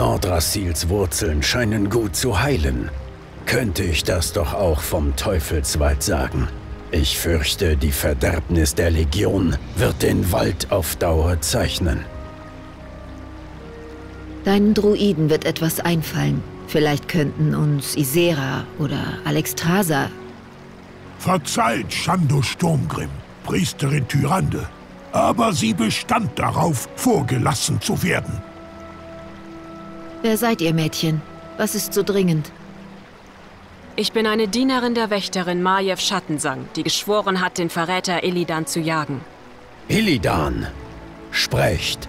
Nordrasils Wurzeln scheinen gut zu heilen. Könnte ich das doch auch vom Teufelswald sagen. Ich fürchte, die Verderbnis der Legion wird den Wald auf Dauer zeichnen. Deinen Druiden wird etwas einfallen. Vielleicht könnten uns Isera oder Alexstrasza... Verzeiht, Shando Sturmgrim, Priesterin Tyrande. Aber sie bestand darauf, vorgelassen zu werden. Wer seid ihr, Mädchen? Was ist so dringend? Ich bin eine Dienerin der Wächterin Majev Schattensang, die geschworen hat, den Verräter Illidan zu jagen. Illidan, sprecht.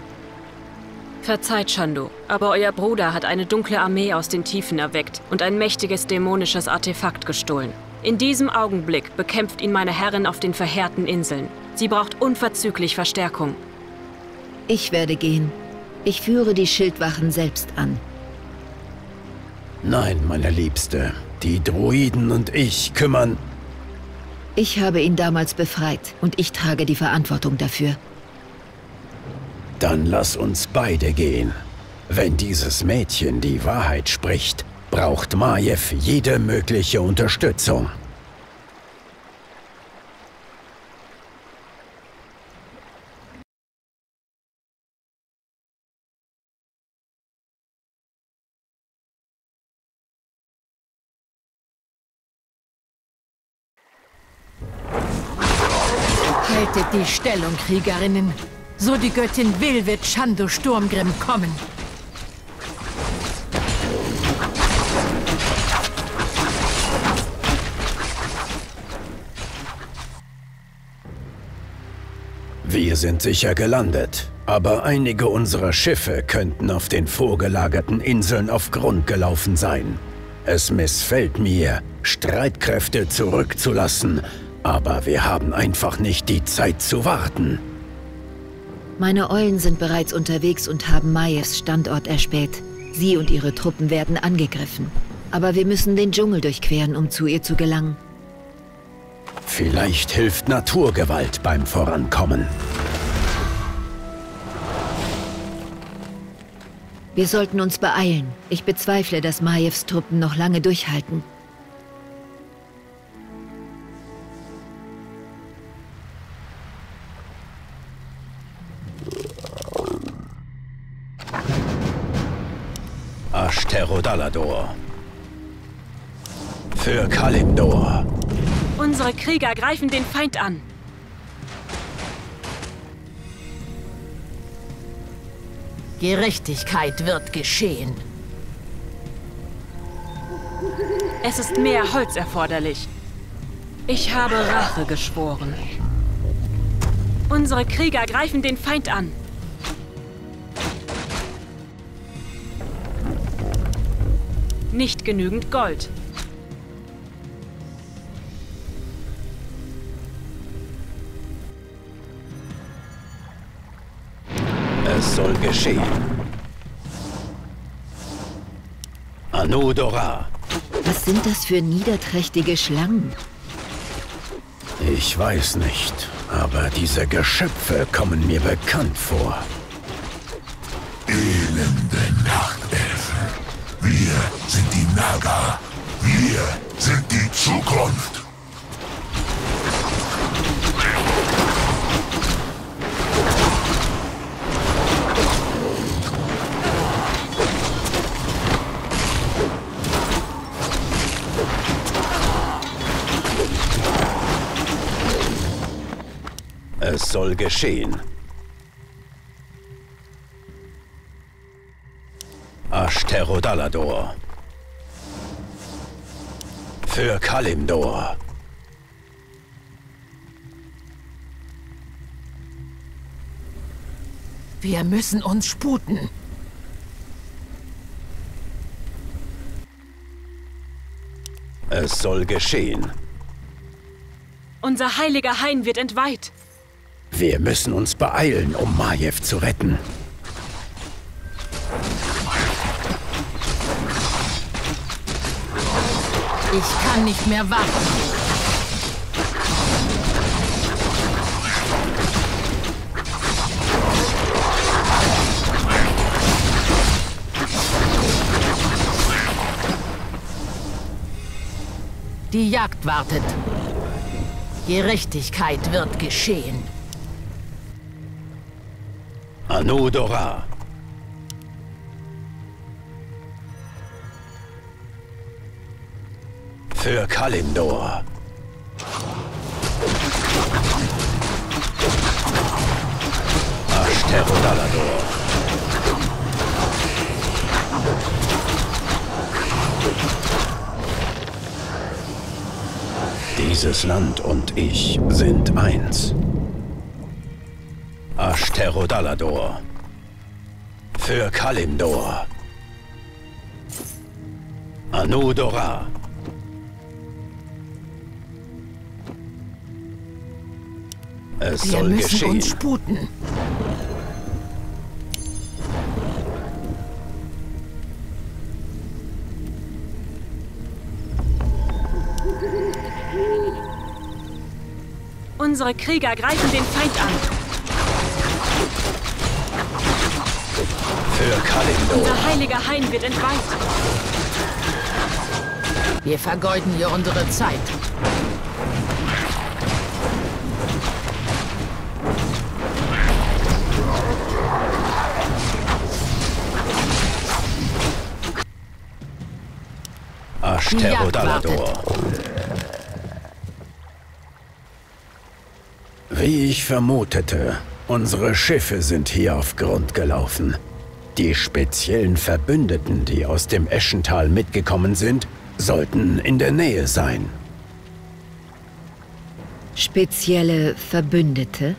Verzeiht, Shando, aber euer Bruder hat eine dunkle Armee aus den Tiefen erweckt und ein mächtiges dämonisches Artefakt gestohlen. In diesem Augenblick bekämpft ihn meine Herrin auf den verheerten Inseln. Sie braucht unverzüglich Verstärkung. Ich werde gehen. Ich führe die Schildwachen selbst an. Nein, meine Liebste. Die Druiden und ich kümmern... Ich habe ihn damals befreit und ich trage die Verantwortung dafür. Dann lass uns beide gehen. Wenn dieses Mädchen die Wahrheit spricht, braucht Majev jede mögliche Unterstützung. Die Stellung, Kriegerinnen. So die Göttin will, wird Shando Sturmgrimm kommen. Wir sind sicher gelandet, aber einige unserer Schiffe könnten auf den vorgelagerten Inseln auf Grund gelaufen sein. Es missfällt mir, Streitkräfte zurückzulassen, aber wir haben einfach nicht die Zeit zu warten. Meine Eulen sind bereits unterwegs und haben Mayes Standort erspäht. Sie und ihre Truppen werden angegriffen. Aber wir müssen den Dschungel durchqueren, um zu ihr zu gelangen. Vielleicht hilft Naturgewalt beim Vorankommen. Wir sollten uns beeilen. Ich bezweifle, dass Majevs Truppen noch lange durchhalten. Ashteradalador. Für Kalimdor. Unsere Krieger greifen den Feind an. Gerechtigkeit wird geschehen. Es ist mehr Holz erforderlich. Ich habe Rache geschworen. Unsere Krieger greifen den Feind an. Nicht genügend Gold. Es soll geschehen. Anudora. Was sind das für niederträchtige Schlangen? Ich weiß nicht, aber diese Geschöpfe kommen mir bekannt vor. Elende Nachtelfen. Wir sind die Naga. Wir sind die Zukunft. Es soll geschehen. Ashteradalador. Für Kalimdor. Wir müssen uns sputen. Es soll geschehen. Unser heiliger Hain wird entweiht. Wir müssen uns beeilen, um Majev zu retten. Ich kann nicht mehr warten. Die Jagd wartet. Gerechtigkeit wird geschehen. Anodora, Für Kalimdor. Ashterodalador. Dieses Land und ich sind eins. Ashterodalador. Für Kalimdor. Anudora. Es Wir soll müssen geschehen. uns sputen. Unsere Krieger greifen den Feind an. Für Kalimdor. Unser heiliger Hain wird entweiht. Wir vergeuden hier unsere Zeit. Ashterodalador. Wie ich vermutete, unsere Schiffe sind hier auf Grund gelaufen. Die speziellen Verbündeten, die aus dem Eschental mitgekommen sind, sollten in der Nähe sein. Spezielle Verbündete?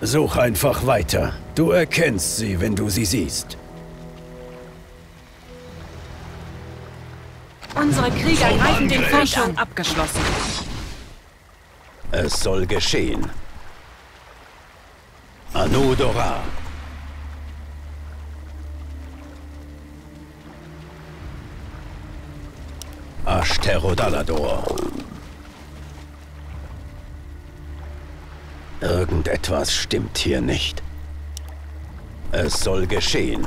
Such einfach weiter. Du erkennst sie, wenn du sie siehst. Unsere Krieger greifen den an. Abgeschlossen. Es soll geschehen. Anudora. Ashterodalador. Irgendetwas stimmt hier nicht. Es soll geschehen.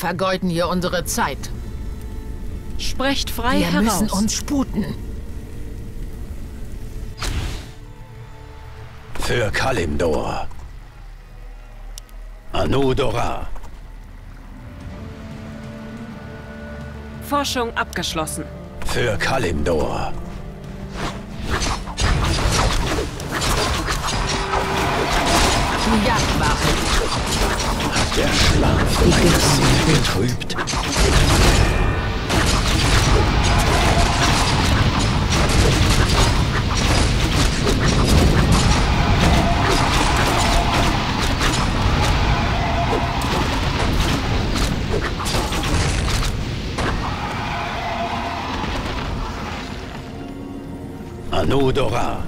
Vergeuden hier unsere Zeit. Sprecht frei Wir heraus. müssen uns sputen. Für Kalimdor. Anudora. Forschung abgeschlossen. Für Kalimdor. Der Schlaf meine Sinne getrübt. Anudora.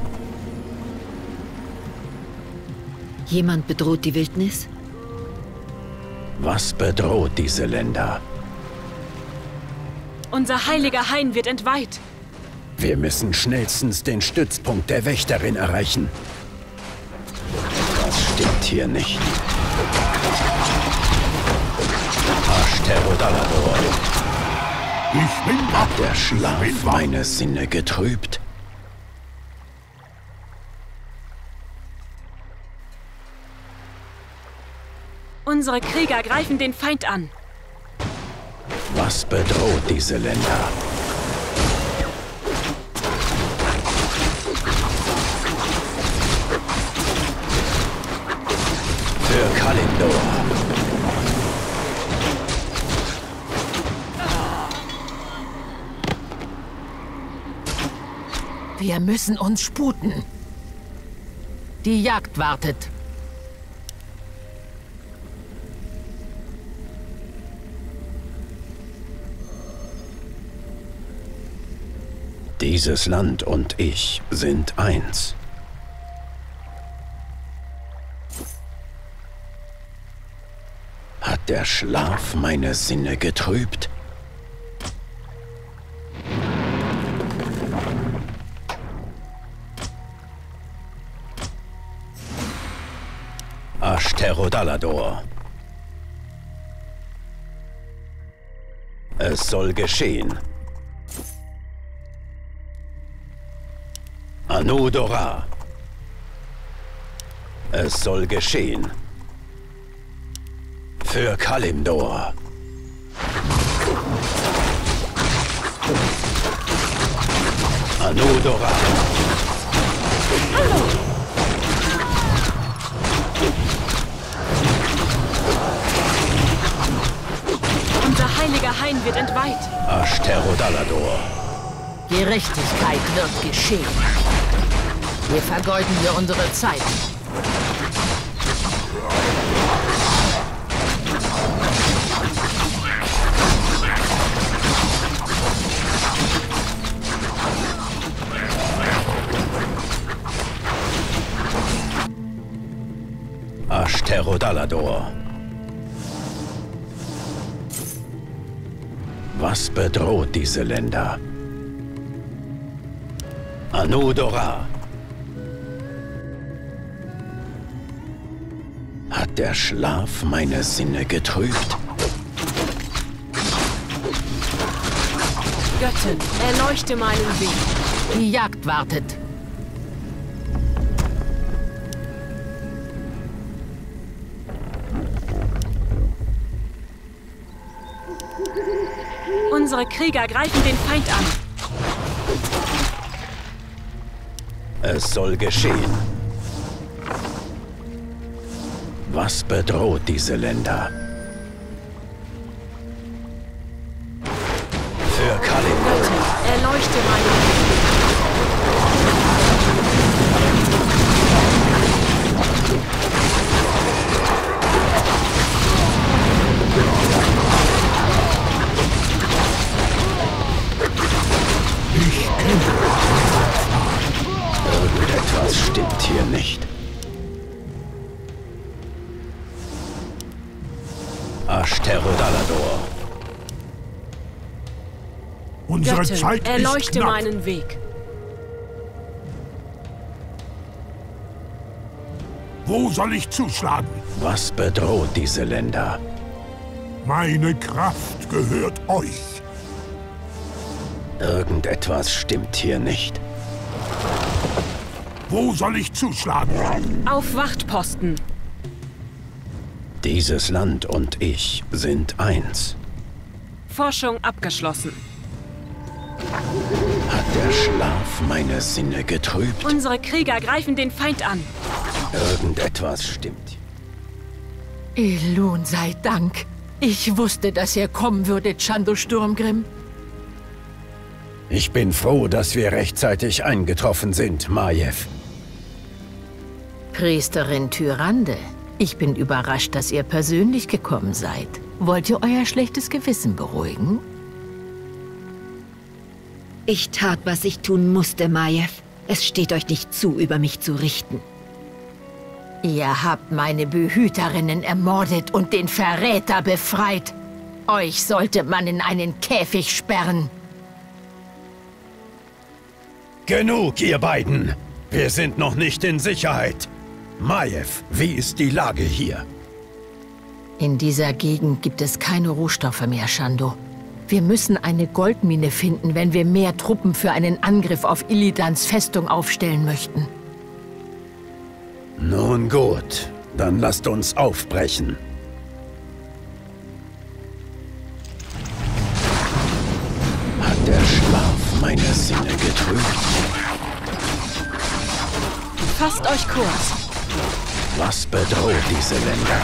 Jemand bedroht die Wildnis? Was bedroht diese Länder? Unser heiliger Hain wird entweiht. Wir müssen schnellstens den Stützpunkt der Wächterin erreichen. Das stimmt hier nicht. Ashterodalador. Ich bin wach. Der Schlaf meine Sinne getrübt. Unsere Krieger greifen den Feind an. Was bedroht diese Länder? Für Kalimdor. Wir müssen uns sputen. Die Jagd wartet. Dieses Land und ich sind eins. Hat der Schlaf meine Sinne getrübt? Asterodalador. Es soll geschehen. Anudora. Es soll geschehen. Für Kalimdor. Anudora. Unser heiliger Hain wird entweiht. Ashterodalador. Gerechtigkeit wird geschehen. Wir vergeuden hier unsere Zeit. Ashterodalador. Was bedroht diese Länder? Anudora. Der Schlaf meine Sinne getrübt? Göttin, erleuchte meinen Weg. Die Jagd wartet. Unsere Krieger greifen den Feind an. Es soll geschehen. Was bedroht diese Länder? Unsere Göttin, Zeit ist erleuchte knapp. meinen Weg. Wo soll ich zuschlagen? Was bedroht diese Länder? Meine Kraft gehört euch. Irgendetwas stimmt hier nicht. Wo soll ich zuschlagen? Auf Wachtposten. Dieses Land und ich sind eins. Forschung abgeschlossen. Hat der Schlaf meine Sinne getrübt? Unsere Krieger greifen den Feind an. Irgendetwas stimmt. Elun sei Dank. Ich wusste, dass ihr kommen würdet, Chando Sturmgrimm. Ich bin froh, dass wir rechtzeitig eingetroffen sind, Majev. Priesterin Tyrande, ich bin überrascht, dass ihr persönlich gekommen seid. Wollt ihr euer schlechtes Gewissen beruhigen? Ich tat, was ich tun musste, Majev. Es steht euch nicht zu, über mich zu richten. Ihr habt meine Behüterinnen ermordet und den Verräter befreit. Euch sollte man in einen Käfig sperren. Genug, ihr beiden! Wir sind noch nicht in Sicherheit. Majev, wie ist die Lage hier? In dieser Gegend gibt es keine Rohstoffe mehr, Shando. Wir müssen eine Goldmine finden, wenn wir mehr Truppen für einen Angriff auf Illidans Festung aufstellen möchten. Nun gut, dann lasst uns aufbrechen. Hat der Schlaf meine Sinne getrübt? Fasst euch kurz. Was bedroht diese Länder?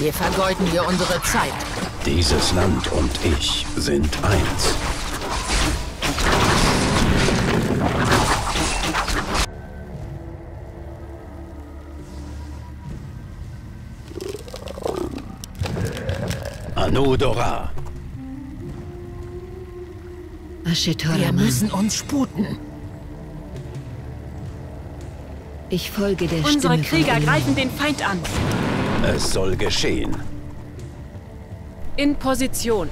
Wir vergeuden hier unsere Zeit. Dieses Land und ich sind eins. Anudora. Wir müssen uns sputen. ich folge der Unsere Stimme Krieger greifen den Feind an. Es soll geschehen. In Position.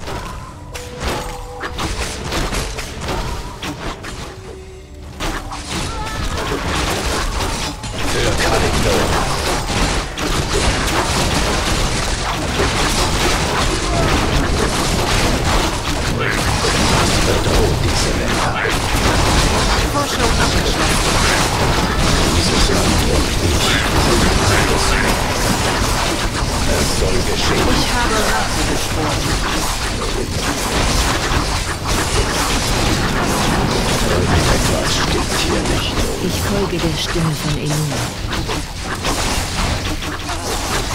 Stimme von Eluna.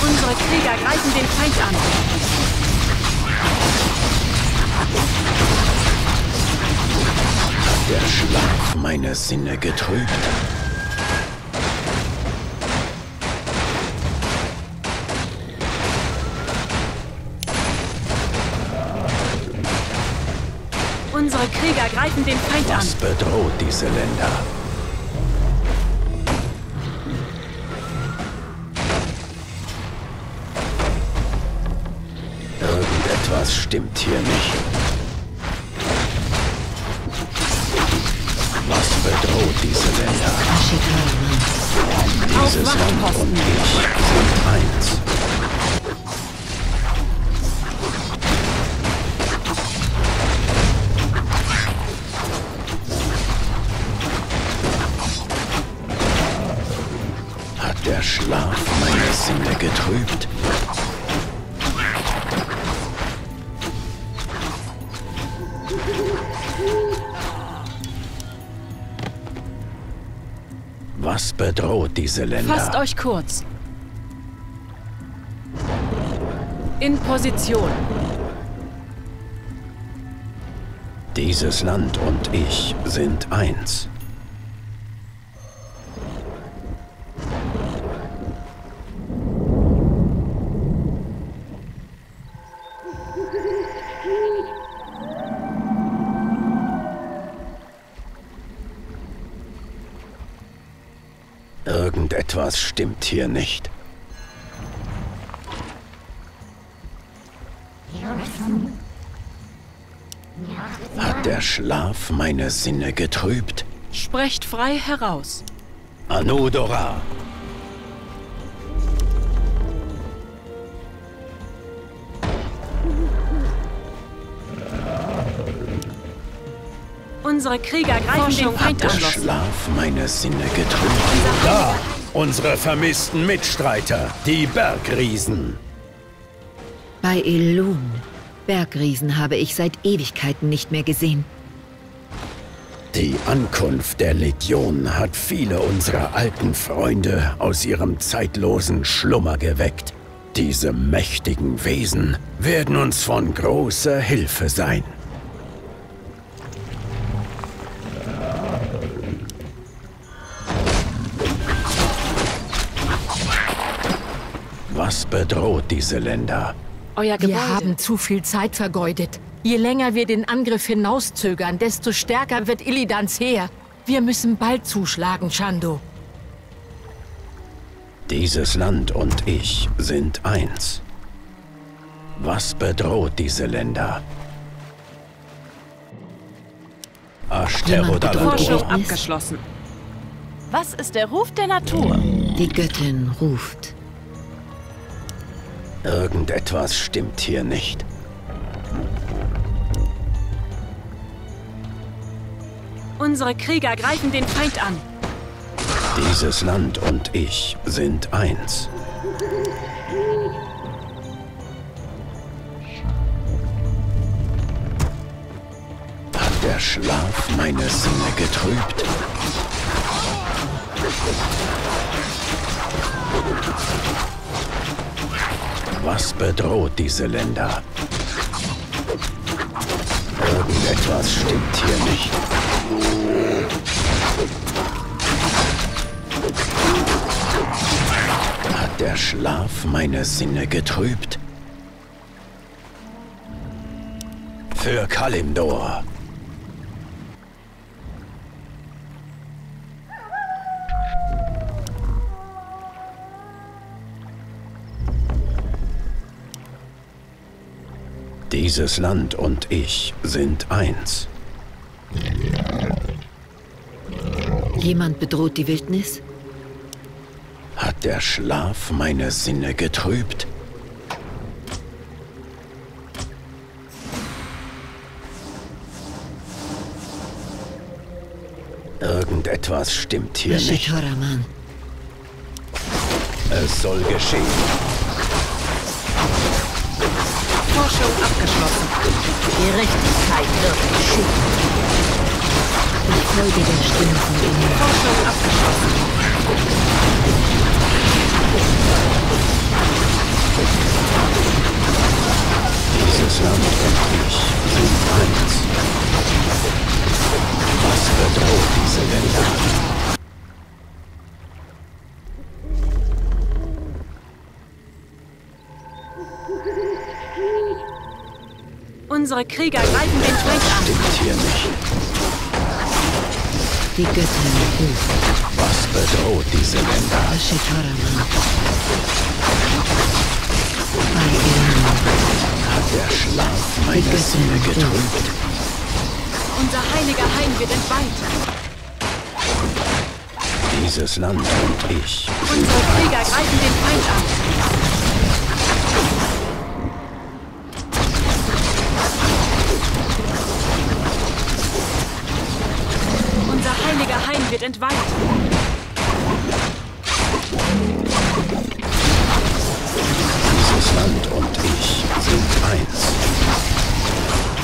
Unsere Krieger greifen den Feind an. Der Schlaf meine Sinne getrübt. Unsere Krieger greifen den Feind an. Was bedroht diese Länder? Stimmt hier nicht. Was bedroht diese Länder? Dieses Land und ich sind eins. Hat der Schlaf meine Sinne getrübt? Was bedroht diese Länder? Fasst euch kurz. In Position. Dieses Land und ich sind eins. Irgendetwas stimmt hier nicht. Hat der Schlaf meine Sinne getrübt? Sprecht frei heraus. Anudora! Unsere Krieger greifen den Feind Hat der an. Schlaf meine Sinne getrübt? Da! Unsere vermissten Mitstreiter, die Bergriesen. Bei Elun. Bergriesen habe ich seit Ewigkeiten nicht mehr gesehen. Die Ankunft der Legion hat viele unserer alten Freunde aus ihrem zeitlosen Schlummer geweckt. Diese mächtigen Wesen werden uns von großer Hilfe sein. Bedroht diese Länder? Euer Gebäude. Wir haben zu viel Zeit vergeudet. Je länger wir den Angriff hinauszögern, desto stärker wird Illidans Heer. Wir müssen bald zuschlagen, Shando. Dieses Land und ich sind eins. Was bedroht diese Länder? Forschung abgeschlossen. Was ist der Ruf der Natur? Die Göttin ruft. Irgendetwas stimmt hier nicht. Unsere Krieger greifen den Feind an. Dieses Land und ich sind eins. Hat der Schlaf meine Sinne getrübt? Was bedroht diese Länder? Irgendetwas stimmt hier nicht. Hat der Schlaf meine Sinne getrübt? Für Kalimdor. Dieses Land und ich sind eins. Jemand bedroht die Wildnis? Hat der Schlaf meine Sinne getrübt? Irgendetwas stimmt hier nicht. Es soll geschehen. Forschung abgeschlossen. Gerechtigkeit wird geschehen. Ich folge der Stimme von innen. Unsere Krieger greifen den Feind an. Stimmt hier nicht. Die Göttin ruft. Was bedroht diese Länder? Ashitaraman. Bei Elun. Hat der Schlaf meine Sinne getrübt? Unser heiliger Hain wird entweiht. Dieses Land und ich Unsere Krieger greifen den Feind an. Wird entweiht. Dieses Land und ich sind eins.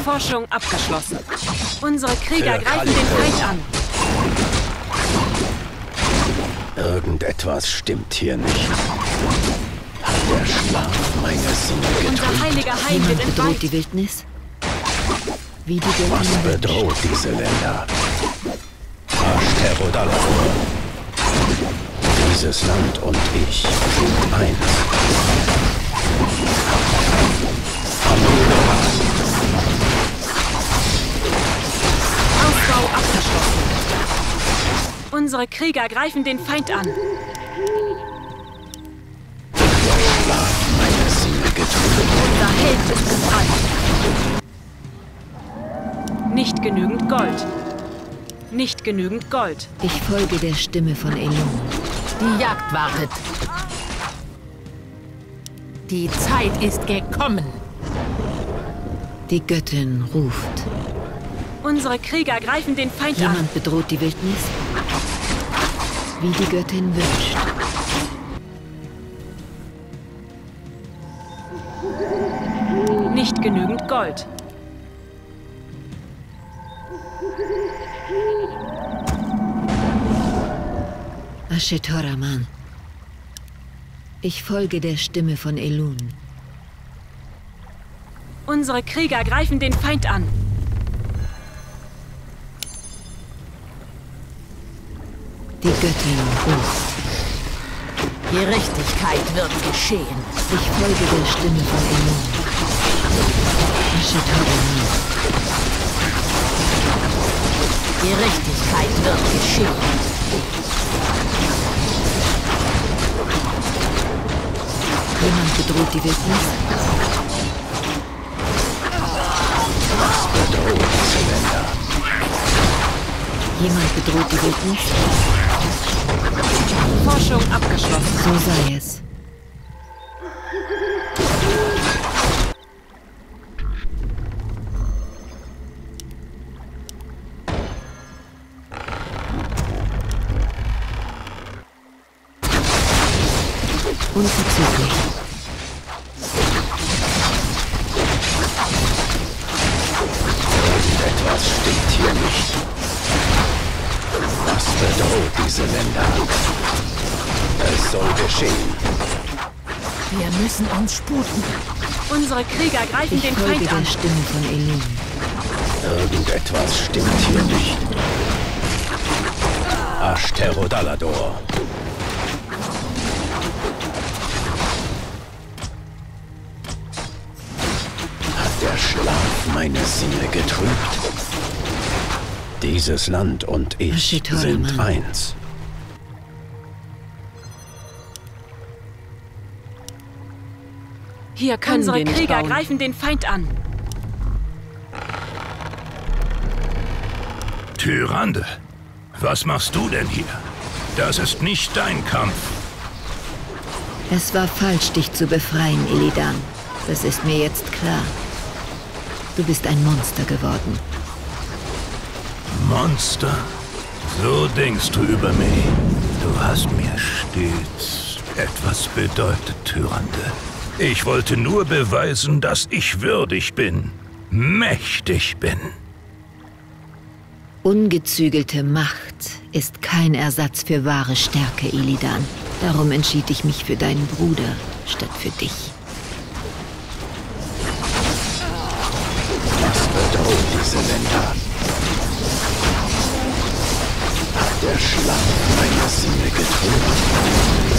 Forschung abgeschlossen. Unsere Krieger Für greifen den. Feind an. Irgendetwas stimmt hier nicht. Hat der Schlaf meine Sinne Unser getrübt? heiliger Hain wird entweiht. die Wildnis? Wie die Was bedroht diese Länder? Ashterодalafur. Dieses Land und ich sind eins. Amuleras. Ausbau abgeschlossen. Unsere Krieger greifen den Feind an. Unser Held ist befreit. Nicht genügend Gold. Nicht genügend Gold. Ich folge der Stimme von Elun. Die Jagd wartet. Die Zeit ist gekommen. Die Göttin ruft. Unsere Krieger greifen den Feind an. Jemand bedroht die Wildnis? Wie die Göttin wünscht. Nicht genügend Gold. Ashetoraman. Ich folge der Stimme von Elun. Unsere Krieger greifen den Feind an. Die Göttin ruft. Gerechtigkeit wird geschehen. Ich folge der Stimme von Elun. Ashetoraman. Gerechtigkeit wird geschehen. Jemand bedroht die Wildnis? Was bedroht diese Länder? Jemand bedroht die Wildnis? Forschung abgeschlossen. So sei es. Soll geschehen. Wir müssen uns sputen. Unsere Krieger greifen Ich den Feind an. der Stimme von Elun. Irgendetwas stimmt hier nicht. Ashteradalador. Hat der Schlaf meine Sinne getrübt? Dieses Land und ich sind eins. Hier können Unsere wir nicht Krieger bauen. greifen den Feind an. Tyrande, was machst du denn hier? Das ist nicht dein Kampf. Es war falsch, dich zu befreien, Illidan. Das ist mir jetzt klar. Du bist ein Monster geworden. Monster? So denkst du über mich. Du hast mir stets etwas bedeutet, Tyrande. Ich wollte nur beweisen, dass ich würdig bin, mächtig bin. Ungezügelte Macht ist kein Ersatz für wahre Stärke, Illidan. Darum entschied ich mich für deinen Bruder statt für dich. Was bedroht diese Länder? Hat der Schlamm meine Sinne getrübt?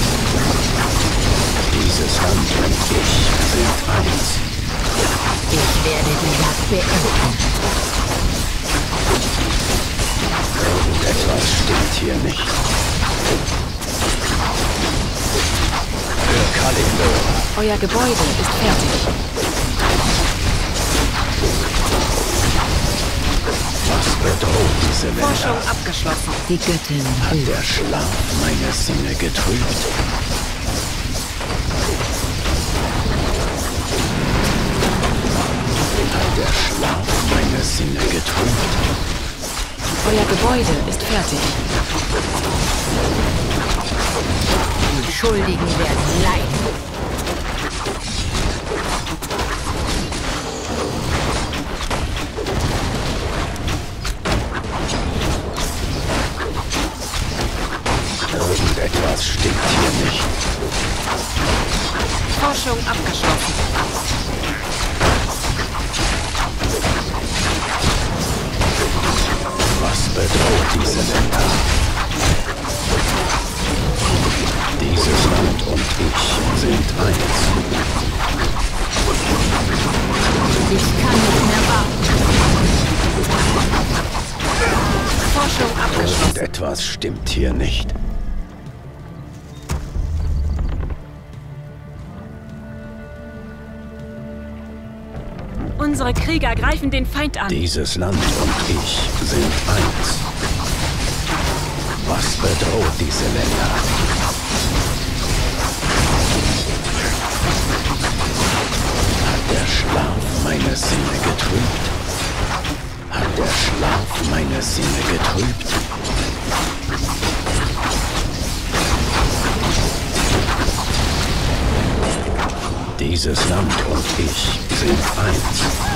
Dieses Land und ich sind eins. Ich werde die Jagd beenden. Irgendetwas stimmt hier nicht. Für Kalimdor. Euer Gebäude ist fertig. Was bedroht diese Forschung Länder? abgeschlossen. Die Göttin Hat der Schlaf meine Sinne getrübt? Meine Sinne getrübt? Euer Gebäude ist fertig. Die Schuldigen werden leiden. Irgendetwas stimmt hier nicht. Forschung abgeschlossen. Bedroht diese Länder? Dieses Land und ich sind eins. Ich kann nicht mehr warten. Forschung abgeschlossen. Irgendetwas stimmt hier nicht. Unsere Krieger greifen den Feind an. Dieses Land und ich sind eins. Was bedroht diese Länder? Hat der Schlaf meine Sinne getrübt? Hat der Schlaf meine Sinne getrübt? Dieses Land und ich sind eins.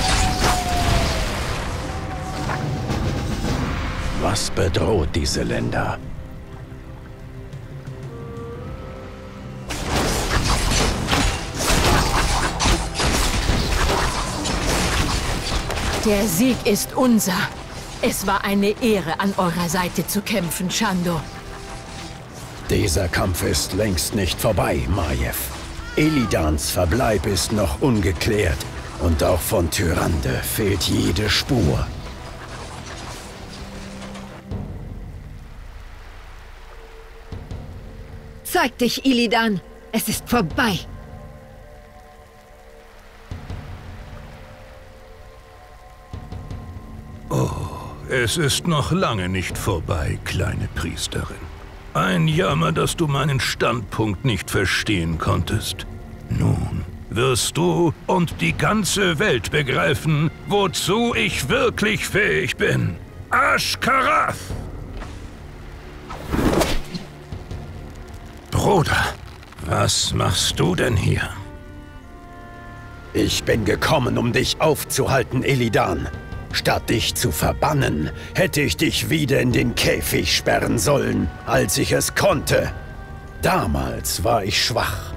Was bedroht diese Länder? Der Sieg ist unser. Es war eine Ehre, an eurer Seite zu kämpfen, Shando. Dieser Kampf ist längst nicht vorbei, Majev. Elidans Verbleib ist noch ungeklärt und auch von Tyrande fehlt jede Spur. Zeig dich, Illidan! Es ist vorbei! Es ist noch lange nicht vorbei, kleine Priesterin. Ein Jammer, dass du meinen Standpunkt nicht verstehen konntest. Nun wirst du und die ganze Welt begreifen, wozu ich wirklich fähig bin. Ashkarath! Bruder, was machst du denn hier? Ich bin gekommen, um dich aufzuhalten, Elidan. Statt dich zu verbannen, hätte ich dich wieder in den Käfig sperren sollen, als ich es konnte. Damals war ich schwach.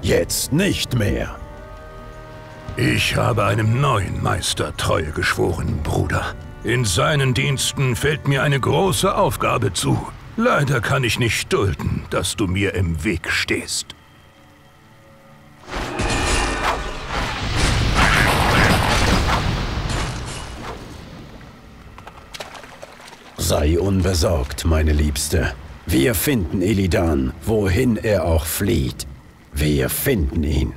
Jetzt nicht mehr. Ich habe einem neuen Meister Treue geschworen, Bruder. In seinen Diensten fällt mir eine große Aufgabe zu. Leider kann ich nicht dulden, dass du mir im Weg stehst. Sei unbesorgt, meine Liebste. Wir finden Elidan, wohin er auch flieht. Wir finden ihn.